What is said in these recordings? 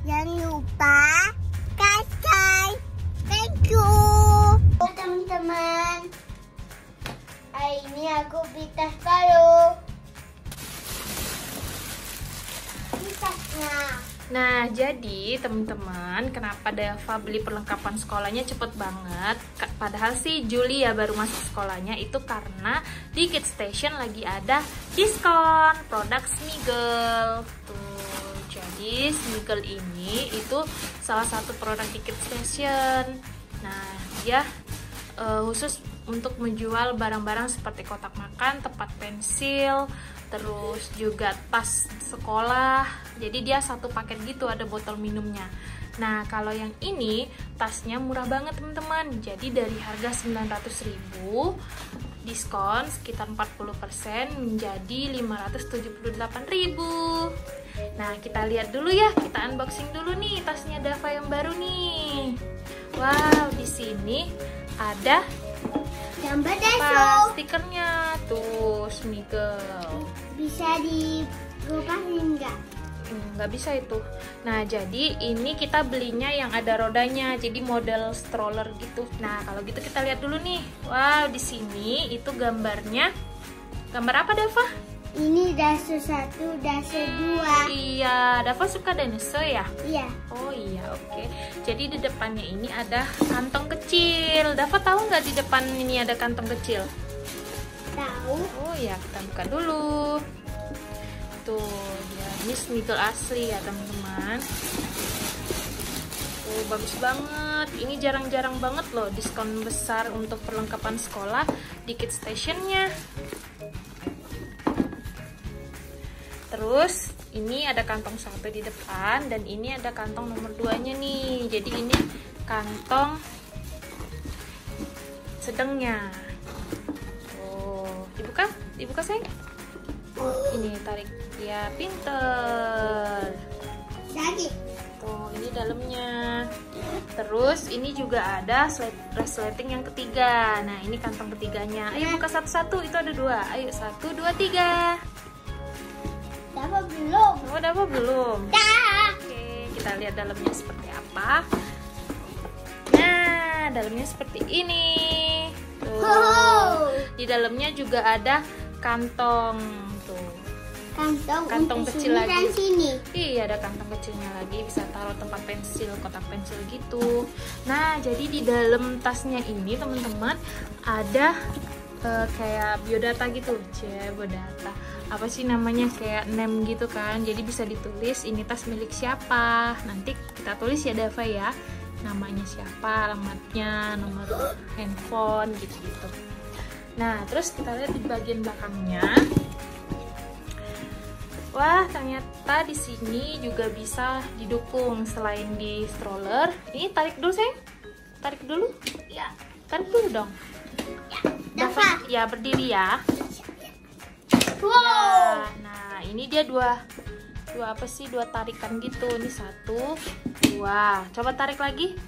Jangan lupa subscribe. Thank you. Teman-teman, hari ini aku beli tas baru. Ini tasnya. Nah, jadi teman-teman, kenapa Dava beli perlengkapan sekolahnya cepet banget? Padahal sih Juli ya baru masuk sekolahnya itu karena di Kids Station lagi ada diskon produk Smiggle. Tuh, jadi Smiggle ini itu salah satu produk Kids Station. Nah, dia eh, khusus untuk menjual barang-barang seperti kotak makan, tempat pensil, terus juga tas sekolah. Jadi dia satu paket gitu ada botol minumnya. Nah, kalau yang ini tasnya murah banget, teman-teman. Jadi dari harga 900.000 diskon sekitar 40% menjadi 578.000. Nah, kita lihat dulu ya. Kita unboxing dulu nih tasnya Dava yang baru nih. Wow, di sini ada Gambar stikernya tuh Smiggle. Bisa dibukain enggak? Hmm, nggak bisa itu. Nah, jadi ini kita belinya yang ada rodanya, jadi model stroller gitu. Nah, kalau gitu kita lihat dulu nih. Wow, di sini itu gambarnya. Gambar apa, Dava? Ini daso satu, daso dua. Iya, Dava suka dinosaur ya? Iya. Oh iya, oke. Jadi di depannya ini ada kantong kecil. Dava tahu nggak di depan ini ada kantong kecil? Tahu? Oh ya, kita buka dulu. Tuh, ya ini Smiggle asli ya teman-teman. Tuh, bagus banget. Ini jarang-jarang banget loh diskon besar untuk perlengkapan sekolah di Kids Stationnya. Terus ini ada kantong satu di depan dan ini ada kantong nomor 2 nya nih. Jadi ini kantong sedangnya. Oh, dibuka? Dibuka sayang? Ini tarik. Ya, pinter. Lagi. Tuh, ini dalamnya. Terus ini juga ada slet- resleting yang ketiga. Nah, ini kantong ketiganya. Ayo buka satu-satu. Itu ada dua. Ayo satu, dua, tiga. Dapat belum? Oh, udah apa belum? Dah. Oke, kita lihat dalamnya seperti apa. Nah, dalamnya seperti ini. Tuh. Di dalamnya juga ada kantong. Kantong, Kantong kecil sini lagi. dan sini. Iya, ada kantong kecilnya lagi bisa taruh tempat pensil, kotak pensil gitu. Nah, jadi di dalam tasnya ini teman-teman ada eh, kayak biodata gitu, cie biodata. Apa sih namanya kayak name gitu kan? Jadi bisa ditulis ini tas milik siapa. Nanti kita tulis ya Dava ya. Namanya siapa, alamatnya, nomor handphone gitu-gitu. Nah, terus kita lihat di bagian belakangnya. Ternyata di sini juga bisa didukung selain di stroller. Ini tarik dulu, sayang. Tarik dulu. Ya, tarik dulu dong. Dapat. Ya, berdiri ya. Wow. Ya, nah, ini dia dua dua apa sih? Dua tarikan gitu. Ini satu, dua. Coba tarik lagi.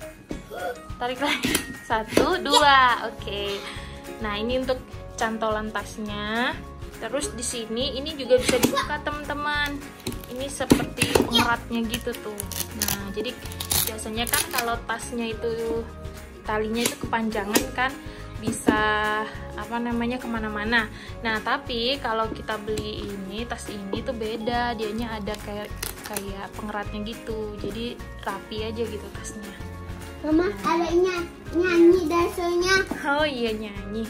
Tarik lagi. Satu, dua. Oke. Nah, ini untuk cantolan tasnya. Terus di sini ini juga bisa dibuka teman-teman. Ini seperti pengeratnya gitu tuh. Nah, jadi biasanya kan kalau tasnya itu talinya itu kepanjangan kan bisa apa namanya ke mana-mana. Nah, tapi kalau kita beli ini tas ini tuh beda. Dianya ada kayak kayak pengeratnya gitu. Jadi rapi aja gitu tasnya. Mama ada ny- nyanyi dasonya. Oh iya nyanyi.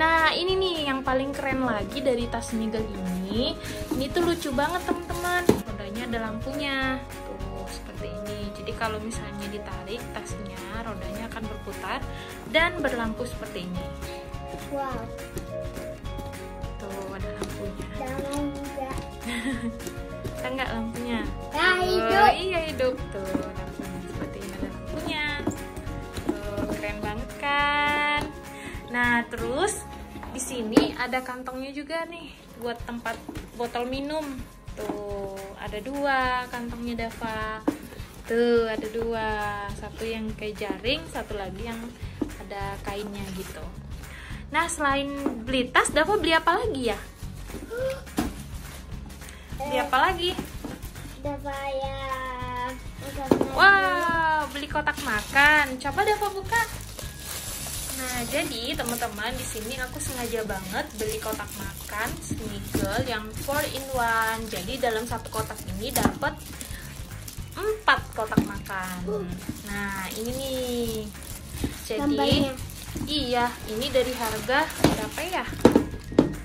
Nah ini nih yang paling keren lagi dari tas Smiggle ini. Ini tuh lucu banget teman-teman. Rodanya ada lampunya. Tuh seperti ini. Jadi kalau misalnya ditarik tasnya, rodanya akan berputar dan berlampu seperti ini. Wow. Tuh ada lampunya. Jangan juga. Ada nggak lampunya? Nah, hidup. Iya hidup tuh lampunya seperti ini ada lampunya. Tuh keren banget kan? Nah terus di sini ada kantongnya juga nih buat tempat botol minum. Tuh ada dua kantongnya Dava. Tuh ada dua, satu yang kayak jaring, satu lagi yang ada kainnya gitu. Nah selain beli tas, Dava beli apa lagi ya? Beli apa lagi? Udah bayar kotak makan. Coba Dava buka. Nah, jadi teman-teman di sini aku sengaja banget beli kotak makan Smiggle yang 4 in 1. Jadi dalam satu kotak ini dapat 4 kotak makan. Nah, ini nih. Jadi iya, ini dari harga berapa ya?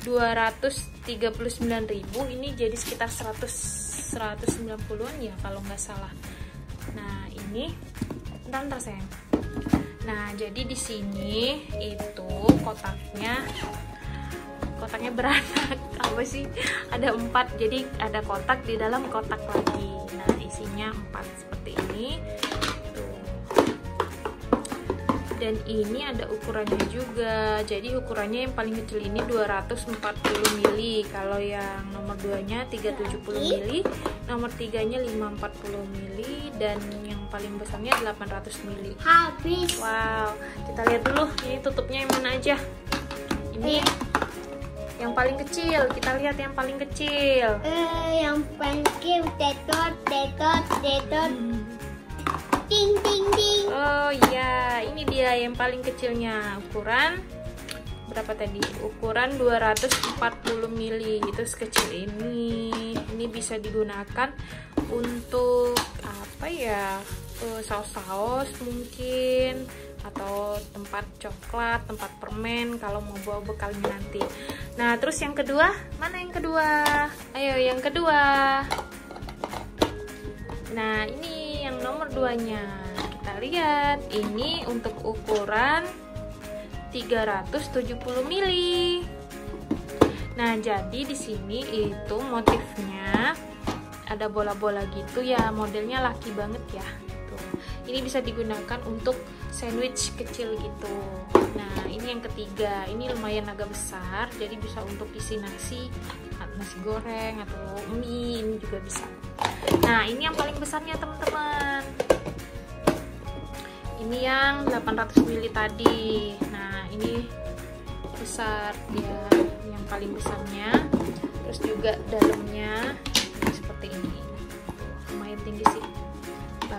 239.000 ini jadi sekitar 100 190-an ya kalau nggak salah. Nah, ini bentar, bentar sayang. Nah, jadi di sini itu kotaknya kotaknya beranak apa sih? Ada empat, jadi ada kotak di dalam kotak lagi. Nah, isinya empat seperti ini. Dan ini ada ukurannya juga. Jadi ukurannya yang paling kecil ini 240 mili. Kalau yang nomor 2-nya 370 mili, nomor 3-nya 540 mili dan paling besarnya 800 mili. Habis. Wow, kita lihat dulu ini tutupnya yang mana aja. Ini yang paling kecil. Kita lihat yang paling kecil. Eh, yang paling tetot, tetot, tetot. Ting, ting, ting. Oh iya, ini dia yang paling kecilnya. Ukuran berapa tadi? Ukuran 240 mili. Itu sekecil ini. Ini bisa digunakan untuk apa ya? Eh, Saus-saus mungkin atau tempat coklat, tempat permen kalau mau bawa bekalnya nanti. Nah, terus yang kedua, mana yang kedua? Ayo yang kedua. Nah, ini yang nomor 2-nya. Kita lihat, ini untuk ukuran 370 mili. Nah, jadi di sini itu motifnya ada bola-bola gitu ya, modelnya laki banget ya. Tuh. Ini bisa digunakan untuk sandwich kecil gitu. Nah, ini yang ketiga. Ini lumayan agak besar, jadi bisa untuk isi nasi, nasi goreng atau mie ini juga bisa. Nah, ini yang paling besarnya teman-teman. Ini yang 800 ml tadi. Nah, ini besar dia yang paling besarnya. Terus juga dalamnya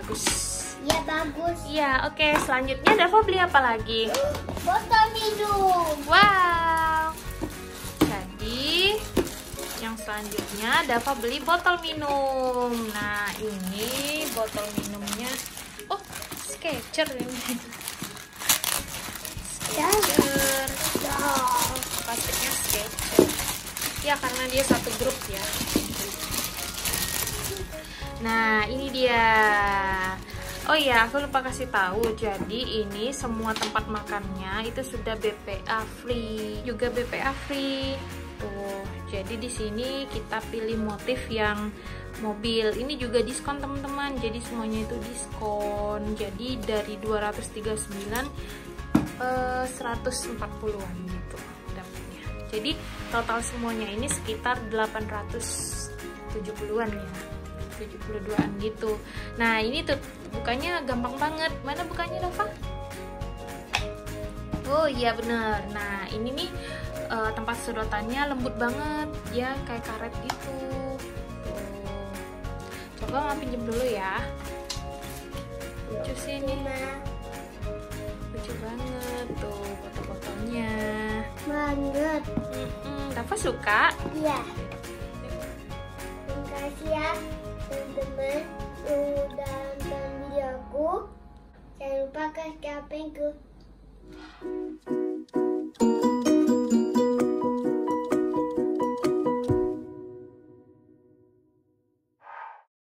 Bagus. Ya bagus. Iya, oke. Selanjutnya Dava beli apa lagi? Botol minum. Wow. Jadi yang selanjutnya Dava beli botol minum. Nah, ini botol minumnya. Oh, Sketcher ini. Sketcher. Oh. Plastiknya Sketcher. Ya, karena dia satu grup ya. Nah, ini dia. Oh iya, aku lupa kasih tahu. Jadi ini semua tempat makannya itu sudah BPA free, juga BPA free. Tuh, jadi di sini kita pilih motif yang mobil. Ini juga diskon teman-teman. Jadi semuanya itu diskon. Jadi dari 239 eh, 140-an gitu dapatnya. Jadi total semuanya ini sekitar 870-an ya. 72an gitu. Nah, ini tuh bukanya gampang banget. Mana bukanya, Dava? Oh iya bener. Nah, ini nih eh, tempat sedotannya lembut banget. Ya, kayak karet gitu. Tuh. Coba mama pinjem dulu ya. Lucu sih ini. Lucu banget tuh foto-fotonya. Banget. Mm-mm, Dava suka? Iya. Gaga, Gaga, Bingo.